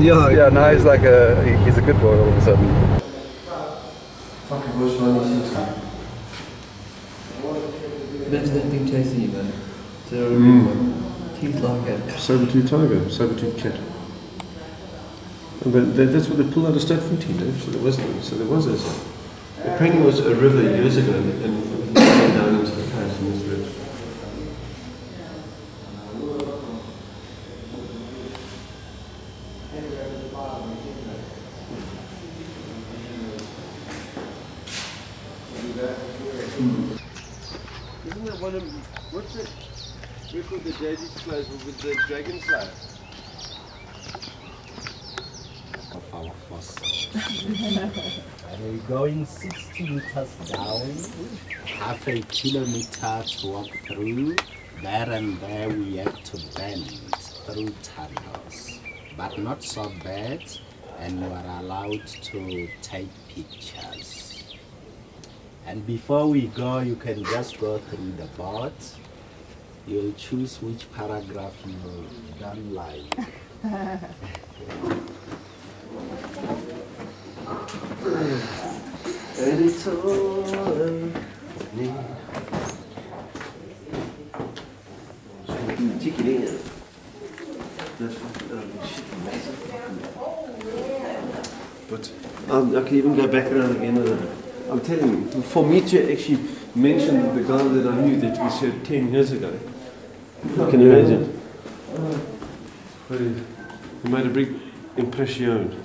Yeah, Yeah, now he's like a he- he's a good boy all of a sudden. Fucking was funny shit. Imagine that thing chasing you, man. So, Mm. teeth like a. Saber-tooth tiger, saber-tooth cat. But that, that's what they pulled out of Sterkfontein, eh? so there was so there was this. The it was a river years ago, and, and it came down into the coast and this ripped. Of what's it? Record the JD plays with the dragon fossil. we're going 60 meters down, half a kilometer to walk through. There and there we have to bend through tunnels, but not so bad, and you are allowed to take pictures. And before we go, you can just go through the board. You'll choose which paragraph you don't like. Check it in. That's fucking ugly shit. But um, I can even go back around again. And, I'm telling you, for me to actually mention the guy that I knew that was here 10 years ago, I can imagine. Really, He made a big impression.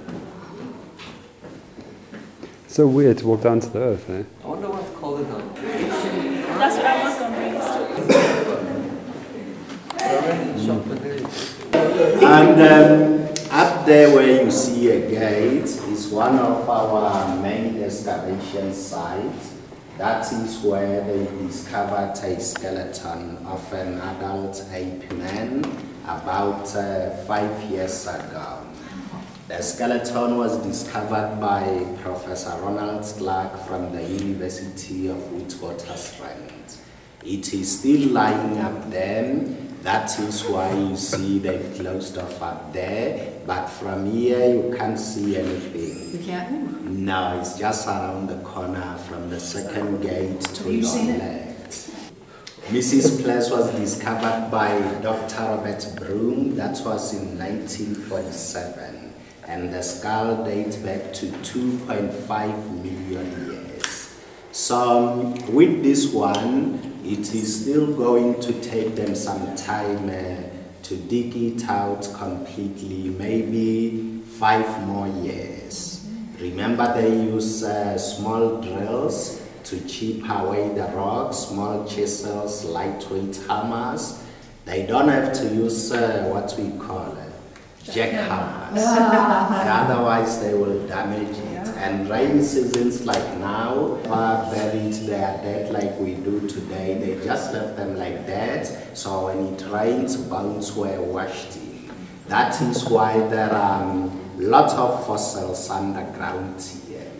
So weird to walk down to the earth, eh? I wonder why it's called it now. That's what I was going to bring us to. Shop but. And um, up there where you see a gate is one of our main excavation sites. That is where they discovered a skeleton of an adult ape man about uh, five years ago. The skeleton was discovered by Professor Ronald Clarke from the University of Witwatersrand. It is still lying up there. That is why you see they've closed off up there. But from here you can't see anything. You can't? No, it's just around the corner from the second gate to Have you your seen it? left. Mrs. Ples was discovered by Dr. Robert Broom. That was in 1947. And the skull dates back to 2.5 million years. So with this one, it is still going to take them some time uh, to dig it out completely, maybe five more years. Remember they use uh, small drills to chip away the rocks, small chisels, lightweight hammers. They don't have to use uh, what we call uh, jackhammers. Otherwise they will damage it. And rain seasons like now, are buried, they are dead like we do today. They just left them like that. So when it rains, bones were washed in. That is why there are um, lots of fossils underground here.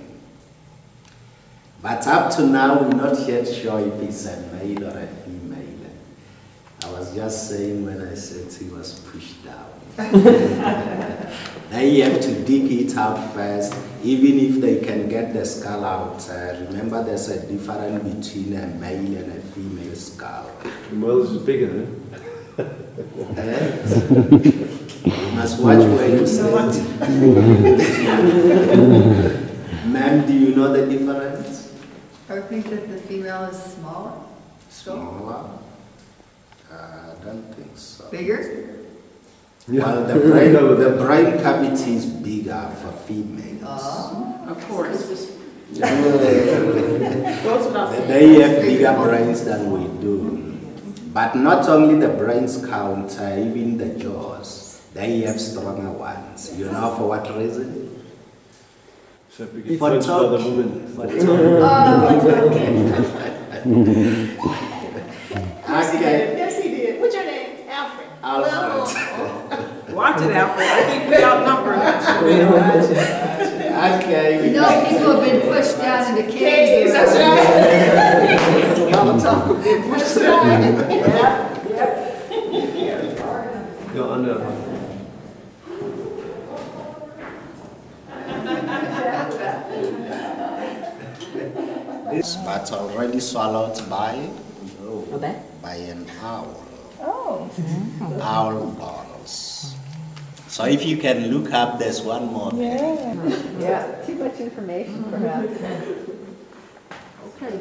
But up to now, we're not yet sure if it's a male or a female. I was just saying when I said he was pushed out. then you have to dig it out first, even if they can get the skull out. Uh, remember, there's a difference between a male and a female skull. The males is bigger, eh? Eh? you must watch where you sit. Ma'am, do you know the difference? I think that the female is smaller, Smaller? Uh, I don't think so. bigger. Well, the brain, the brain cavity is bigger for females. Oh. Of course. They have bigger brains than we do. But not only the brains count, even the jaws. They have stronger ones. You know for what reason? So we can For punch talking. woman. For talking. I think we outnumber that. okay. You know, people have been pushed down in the caves. That's right. Y'all talk have pushed down. Yep, yep. But already swallowed by by an owl. Oh. Owl. So if you can look up, there's one more. there. Yeah. Yeah, too much information perhaps. Okay.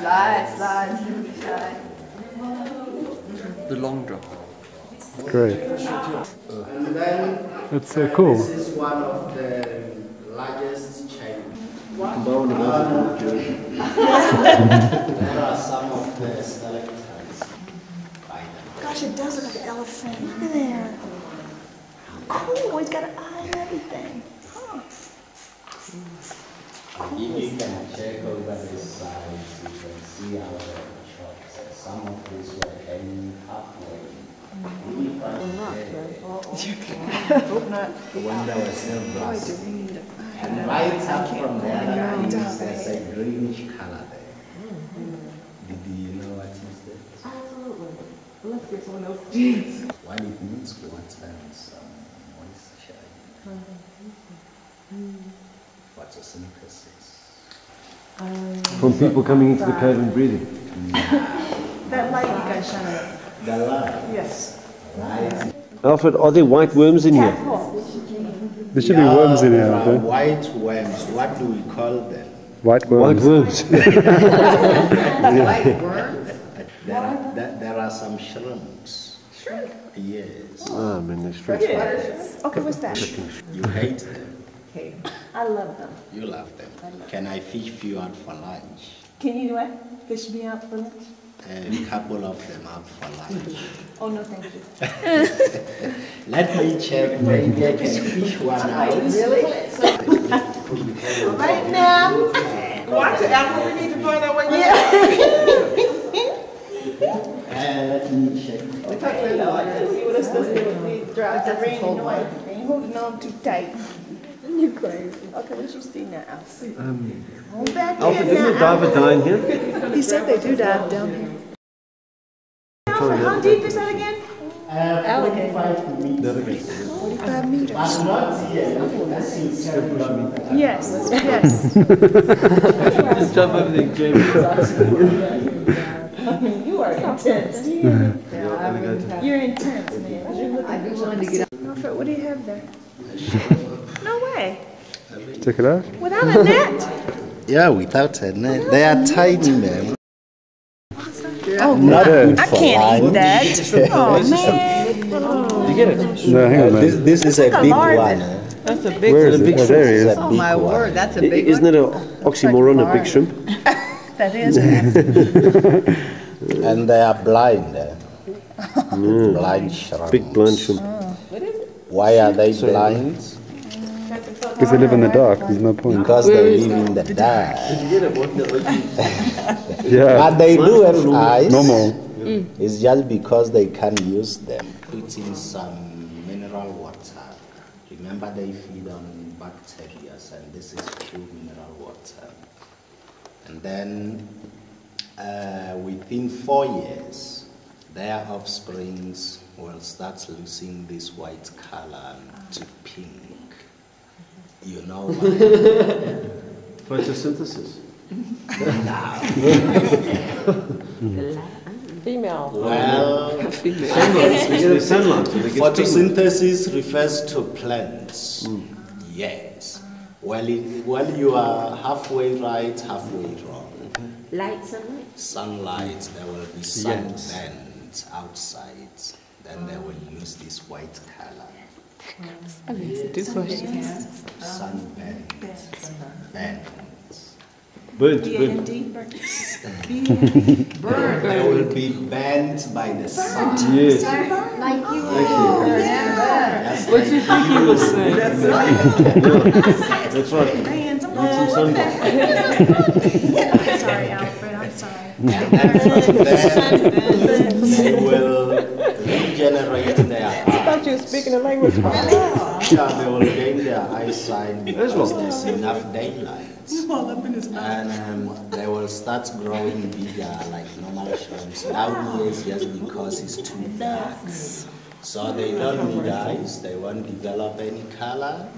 Slide, slide, slide. The long drop. Great. And then That's so cool. this is one of the largest chains. Gebouwen er There are some of the stalactites by them. Gosh, it does look like an elephant. Look at there. Oh, how cool. He's got an eye and everything. Huh. If you can check over this side, you can see our shops. Some of these were hanging halfway. Really quite scary. When there was still grass. And right up from the other end, there's a greenish color there. Did you know what is that? Absolutely. Let's get someone else. Well, it needs water and some moisture. Photosynthesis. Um, From people coming into the cave and breathing. That light you guys shine it. The light. Yes. Alfred, are there white worms in here? There should be worms in here, There aren't are there? white worms. What do we call them? White White worms. worms. White worms? There are, there, there are some shrimps. Shrimp. Yes. ah, man, they're strange. Okay, what's that? You hate them. Okay. I love them. You love them. Can I fish you out for lunch? Can you what? Fish me out for lunch? A couple of them out for lunch. Oh, no, thank you. Let me check. Maybe I can fish one out. Really? Right now. Watch it, Apple, we need to find out what you Uh, let me check. Okay, now I can see what it's supposed to do. We drive the rain and everything, holding on too tight. You crazy. Okay, what you see now, Alfred, didn't now, diver die in here? He said they do dive down here. Alfred, how deep is that again? Uh, 45 meters. Forty-five meters. But not here. Yes, yes. Jump over there, James. You are intense. Do mean, you're intense, man. You're looking I've been wanting to get up. What do you have there? No way. Take it off? Without a net? Yeah, without a net. They are tiny, man. Oh, Not good I can't eat that. Oh, man. You get it? No, hang on, uh, This, man. this is a Like a big larva. one. That's a big Where is it? Oh, there he This is. is a Oh big my one. word, that's a big Isn't one. it an oxymoron, a big shrimp? That is nasty. And they are blind. eh? Blind shrimp. Big blind shrimp. Why are they blind? Because they live in the dark. There's no point. Because they live in the dark. Yeah. But they do have eyes. Normal. It's just because they can't use them. Put in some mineral water. Remember, they feed on bacteria, and this is pure mineral water. And then, uh, within four years, their offsprings will start losing this white color to pink. You know why? Photosynthesis. Female. well, Sunlight. Sunlight. So they get pigment. Photosynthesis refers to plants. Yes. Well, it, well, you are halfway right, halfway wrong. Light sunlight? Sunlight, there will be sunburnt outside. Then they will lose this white color. Sunburnt. Burnt. Burnt, burnt. They will be burnt by the sun. Yes. Like you That's What do you think he was saying? That's right. Hands Eat some sunlight. Sorry, Alfred, They will regenerate their eyes. thought you were speaking a language. Yeah, they will gain their eyesight because there's enough daylight. And um, they will start growing bigger like normal shrimps. Nowadays, just because it's too dark. So they don't need eyes, they won't develop any color,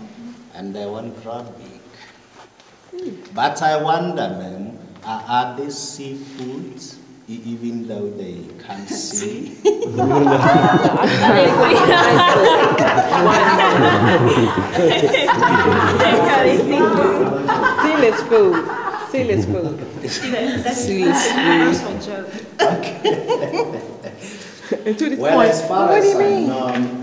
and they won't grow big. But I wonder, ma'am, are, are seafood even though they can't see? Sealet's food. Sealet's food. And to this Well, point, as far what as do you I mean? know,